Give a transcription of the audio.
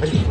Ready?